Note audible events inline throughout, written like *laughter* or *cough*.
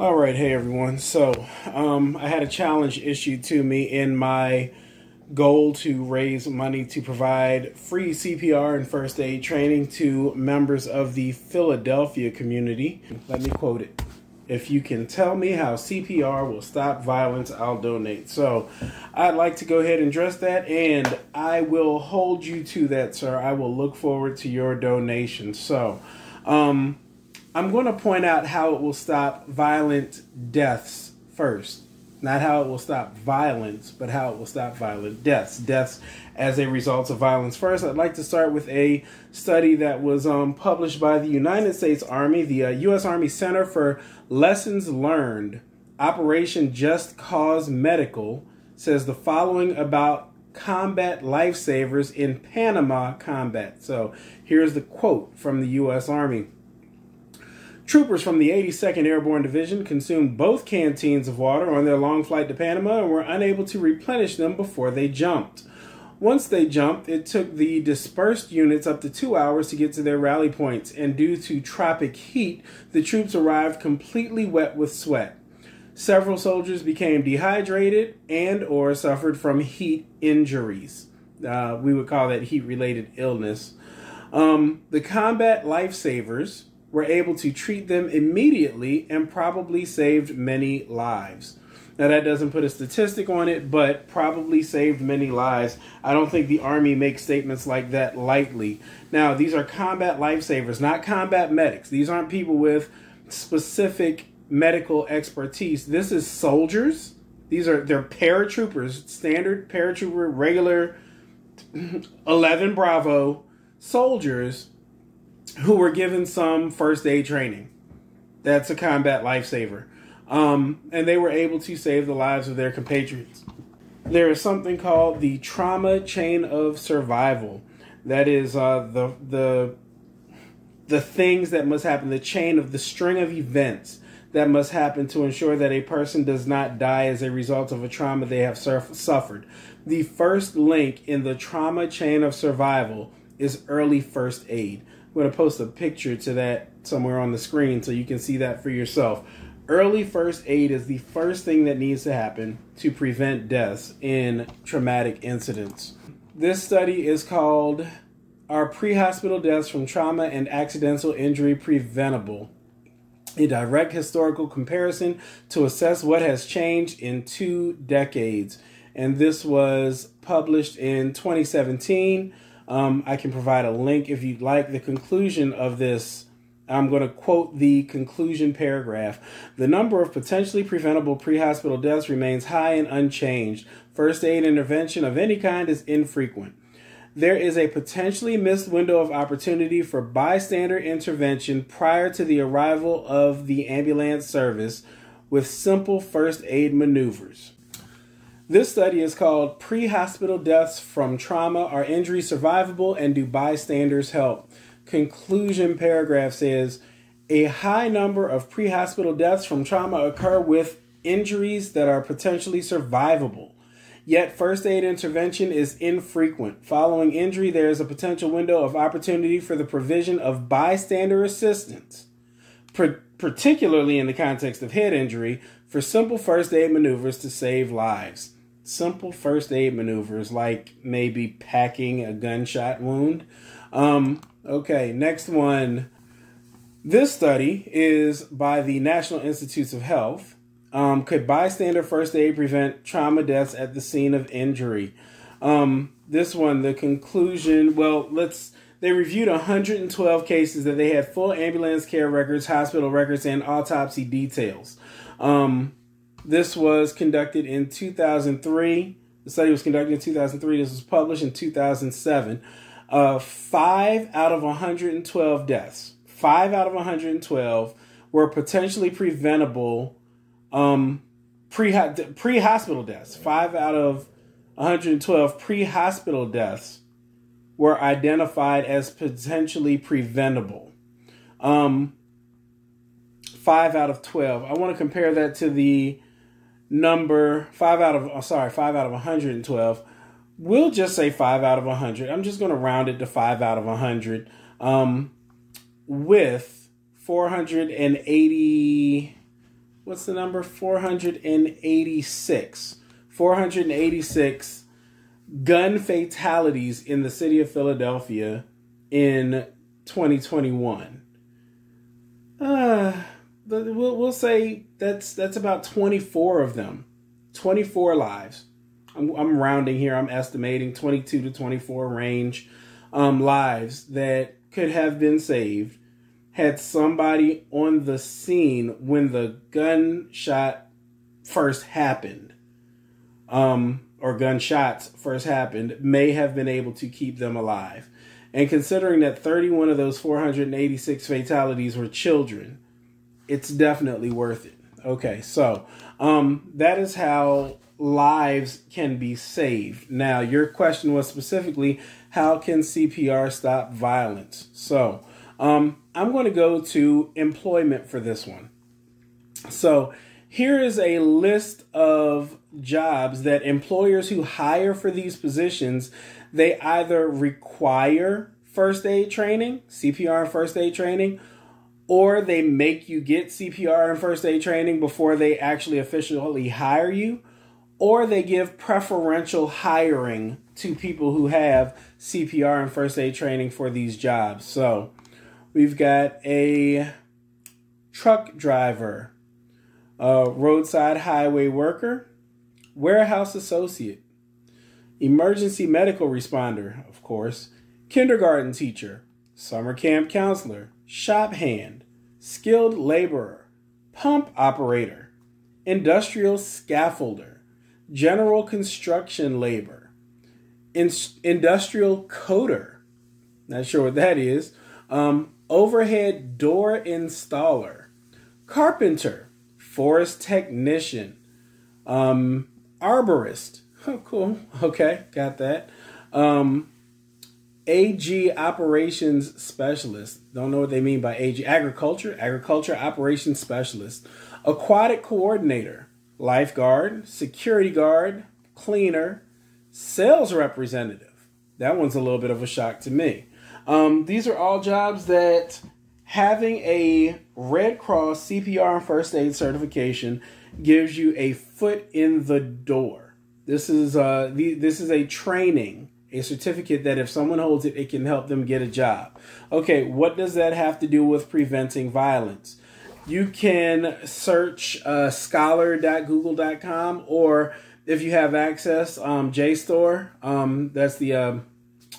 All right, hey everyone. So, um, I had a challenge issued to me in my goal to raise money to provide free CPR and first aid training to members of the Philadelphia community. Let me quote it. If you can tell me how CPR will stop violence, I'll donate. So, I'd like to go ahead and address that, and I will hold you to that, sir. I will look forward to your donation. So, um, I'm going to point out how it will stop violent deaths first. Not how it will stop violence, but how it will stop violent deaths. Deaths as a result of violence. First, I'd like to start with a study that was um, published by the United States Army, the uh, U.S. Army Center for Lessons Learned. Operation Just Cause Medical says the following about combat lifesavers in Panama combat. So here's the quote from the U.S. Army. Troopers from the 82nd Airborne Division consumed both canteens of water on their long flight to Panama and were unable to replenish them before they jumped. Once they jumped, it took the dispersed units up to two hours to get to their rally points, and due to tropic heat, the troops arrived completely wet with sweat. Several soldiers became dehydrated and or suffered from heat injuries. Uh, we would call that heat-related illness. Um, the combat lifesavers were able to treat them immediately and probably saved many lives. Now, that doesn't put a statistic on it, but probably saved many lives. I don't think the Army makes statements like that lightly. Now, these are combat lifesavers, not combat medics. These aren't people with specific medical expertise. This is soldiers. These are they're paratroopers, standard paratrooper, regular *laughs* 11 Bravo soldiers who were given some first aid training. That's a combat lifesaver. Um, and they were able to save the lives of their compatriots. There is something called the trauma chain of survival. That is uh, the the the things that must happen, the chain of the string of events that must happen to ensure that a person does not die as a result of a trauma they have surf- suffered. The first link in the trauma chain of survival is early first aid. I'm going to post a picture to that somewhere on the screen so you can see that for yourself. Early first aid is the first thing that needs to happen to prevent deaths in traumatic incidents. This study is called Are Pre Hospital Deaths from Trauma and Accidental Injury Preventable? A direct historical comparison to assess what has changed in two decades. And this was published in 2017 um, I can provide a link if you'd like. The conclusion of this, I'm going to quote the conclusion paragraph. The number of potentially preventable pre hospital deaths remains high and unchanged. First aid intervention of any kind is infrequent. There is a potentially missed window of opportunity for bystander intervention prior to the arrival of the ambulance service with simple first aid maneuvers. This study is called Pre Hospital Deaths from Trauma Are Injuries Survivable and Do Bystanders Help? Conclusion paragraph says a high number of pre hospital deaths from trauma occur with injuries that are potentially survivable. Yet, first aid intervention is infrequent. Following injury, there is a potential window of opportunity for the provision of bystander assistance, particularly in the context of head injury, for simple first aid maneuvers to save lives simple first aid maneuvers like maybe packing a gunshot wound. Um, okay, next one. This study is by the National Institutes of Health. Um, could bystander first aid prevent trauma deaths at the scene of injury? Um, this one, the conclusion, well, let's. They reviewed 112 cases that they had full ambulance care records, hospital records, and autopsy details. Um, this was conducted in 2003. The study was conducted in 2003. This was published in 2007. Uh, five out of 112 deaths, five out of 112 were potentially preventable um, pre pre hospital deaths. Five out of 112 pre hospital deaths were identified as potentially preventable. Um, five out of 12. I want to compare that to the number five out of oh, sorry five out of 112 we'll just say five out of 100 i'm just going to round it to five out of 100 um, with 480 what's the number? 486. 486 gun fatalities in the city of Philadelphia in 2021. Uh, we'll, we'll say that's that's about 24 of them. 24 lives. I'm, I'm rounding here. I'm estimating 22 to 24 range um, lives that could have been saved had somebody on the scene when the gunshot first happened, um, or gunshots first happened, may have been able to keep them alive. And considering that 31 of those 486 fatalities were children, it's definitely worth it. Okay, so um, that is how lives can be saved. Now, your question was specifically how can CPR stop violence? So, um, I'm going to go to employment for this one. So, here is a list of jobs that employers who hire for these positions they either require first aid training, CPR first aid training, or they make you get CPR and first aid training before they actually officially hire you, or they give preferential hiring to people who have CPR and first aid training for these jobs. So we've got a truck driver, a roadside highway worker, warehouse associate, emergency medical responder, of course, kindergarten teacher, summer camp counselor, shop hand, skilled laborer, pump operator, industrial scaffolder, general construction labor, in- industrial coder, not sure what that is, um, overhead door installer, carpenter, forest technician, um, arborist. Oh, *laughs* cool. Okay, got that. Um, AG operations specialist. Don't know what they mean by AG. Agriculture, agriculture operations specialist. Aquatic coordinator, lifeguard, security guard, cleaner, sales representative. That one's a little bit of a shock to me. Um, these are all jobs that having a Red Cross CPR and first aid certification gives you a foot in the door. This is uh, the, this is a training a certificate that if someone holds it, it can help them get a job. Okay, what does that have to do with preventing violence? You can search uh, scholar.google.com or if you have access, um, JSTOR, um, that's the uh,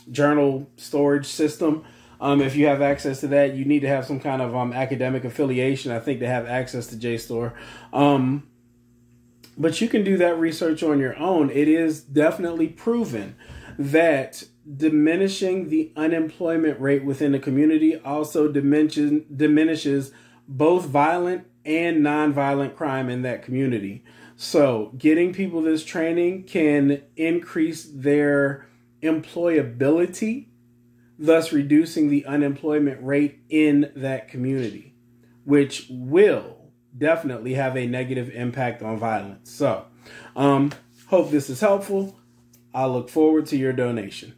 journal storage system. Um, if you have access to that, you need to have some kind of um, academic affiliation, I think, to have access to JSTOR. Um, but you can do that research on your own. It is definitely proven that diminishing the unemployment rate within the community also diminishes, diminishes both violent and nonviolent crime in that community. So, getting people this training can increase their employability, thus reducing the unemployment rate in that community, which will definitely have a negative impact on violence. So, um, hope this is helpful. I look forward to your donation.